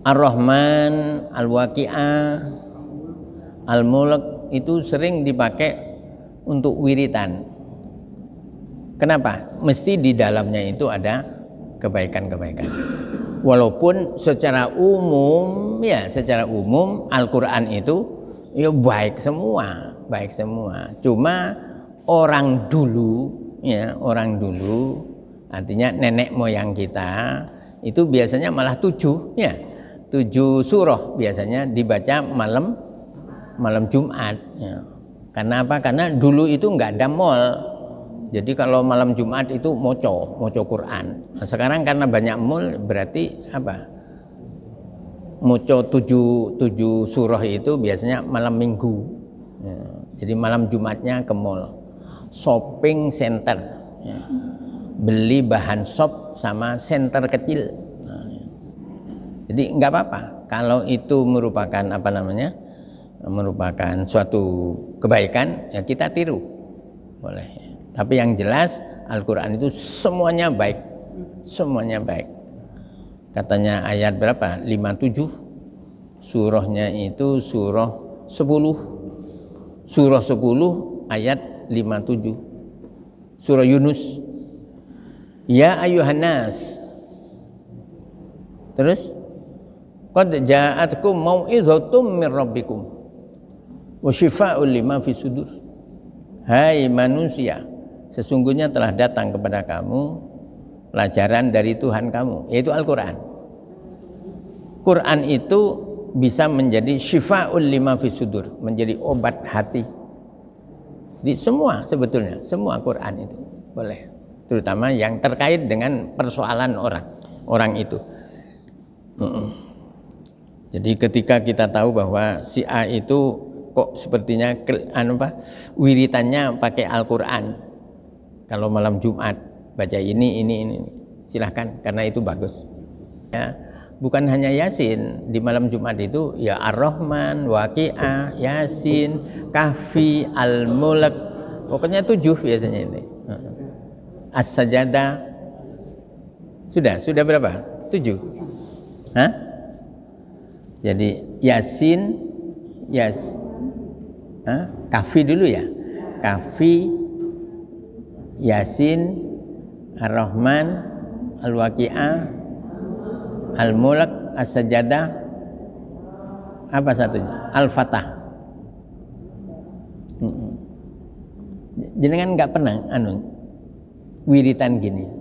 Ar-Rahman, Al-Waqi'ah, Al-Mulk itu sering dipakai untuk wiritan. Kenapa? Mesti di dalamnya itu ada kebaikan-kebaikan. Walaupun secara umum ya secara umum Al-Qur'an itu ya baik semua, baik semua. Cuma orang dulu ya, orang dulu artinya nenek moyang kita itu biasanya malah tujuh ya. Tujuh surah biasanya dibaca malam malam Jumat ya. Karena apa? Karena dulu itu nggak ada mall, jadi kalau malam Jumat itu moco, moco Quran. Nah, sekarang karena banyak mul berarti apa? Moco tujuh, tujuh surah itu biasanya malam minggu. Ya, jadi malam Jumatnya ke mall. Shopping center. Ya. Beli bahan shop sama center kecil. Jadi nggak apa-apa. Kalau itu merupakan apa namanya? Merupakan suatu kebaikan, ya kita tiru. Boleh. Tapi yang jelas Al-Quran itu semuanya baik. Semuanya baik. Katanya ayat berapa? 57. Surahnya itu surah 10. Surah 10 ayat 57. Surah Yunus. Ya ayuhan nas. Terus Qad ja'atkum mau'izatum min rabbikum wa shifaa'un lima fi sudur. Hai manusia, sesungguhnya telah datang kepada kamu pelajaran dari Tuhan kamu, yaitu Al-Quran. Quran itu bisa menjadi syifa'ul lima fisudur, menjadi obat hati. Di semua sebetulnya, semua Quran itu boleh. Terutama yang terkait dengan persoalan orang, orang itu. Jadi ketika kita tahu bahwa si A itu kok sepertinya anu apa wiritannya pakai Al-Qur'an. Kalau malam Jumat baca ini ini ini silahkan karena itu bagus. Ya, bukan hanya Yasin di malam Jumat itu ya Ar-Rahman, Waqiah, Yasin, Kahfi, Al-Mulk. Pokoknya tujuh biasanya ini. As-Sajadah. Sudah, sudah berapa? Tujuh. Hah? Jadi Yasin, Yas, Hah? Kafi dulu ya. Kafi, Yasin, Ar-Rahman, Al-Waqi'ah, Al-Mulk, As-Sajadah, apa satunya? Al-Fatah. Jenengan nggak pernah anu wiritan gini.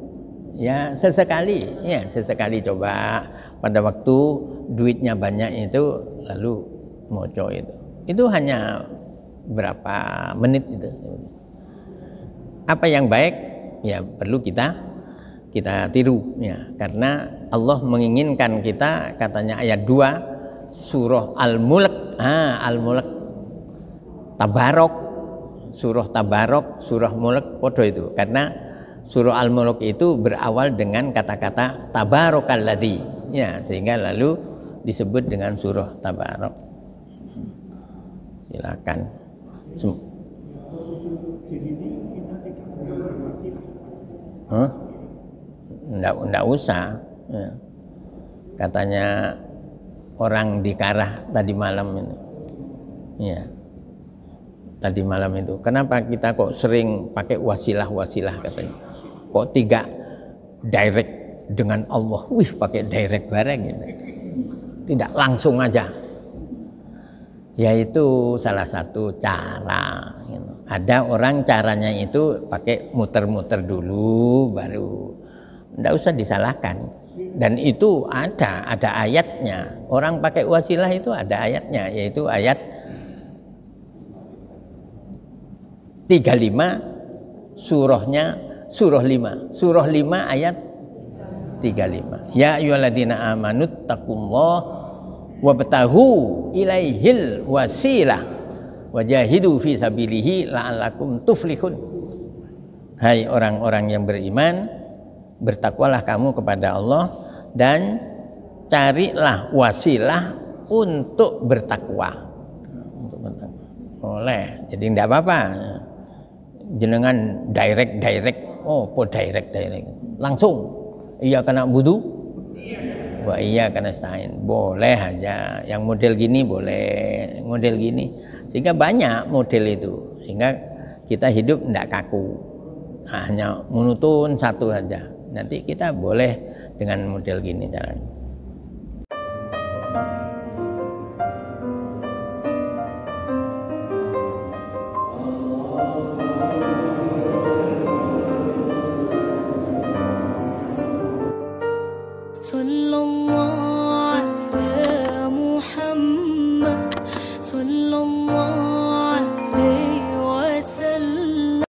Ya sesekali, ya sesekali coba. Pada waktu duitnya banyak itu lalu moco itu. Itu hanya berapa menit itu. Apa yang baik ya perlu kita kita tiru ya. Karena Allah menginginkan kita katanya ayat 2 surah Al-Mulk. Ah Al-Mulk. Tabarok. Surah Tabarok surah Mulk podo itu. Karena surah Al-Mulk itu berawal dengan kata-kata Tabarakalladzi ya sehingga lalu disebut dengan surah Tabarok. Silakan. Sem huh? Nggak, nggak usah. Ya. katanya orang di Karah tadi malam ini. Ya. Tadi malam itu. Kenapa kita kok sering pakai wasilah-wasilah katanya kok tiga? Direct dengan Allah. Wih pakai direct bareng gitu tidak langsung aja. Yaitu salah satu cara gitu. ada orang caranya itu pakai muter-muter dulu baru tidak usah disalahkan. Dan itu ada ada ayatnya. Orang pakai wasilah itu ada ayatnya yaitu ayat 35 surahnya surah 5 surah 5 ayat 35 ya ayyuhalladzina amanu taqullah wabtahu ilaihil wasilah wajahidu fi sabilihi la'allakum tuflihun. Hai orang-orang yang beriman bertakwalah kamu kepada Allah dan carilah wasilah untuk bertakwa. Untuk bertakwa. Boleh. Jadi tidak apa-apa jenengan direct direct. Oh po direct direct? Langsung. Iya kena budu wa iya karena stain boleh aja. Yang model gini boleh model gini. Sehingga banyak model itu. Sehingga kita hidup tidak kaku. Nah, hanya monoton satu saja nanti kita boleh dengan model gini caranya 尊龙我。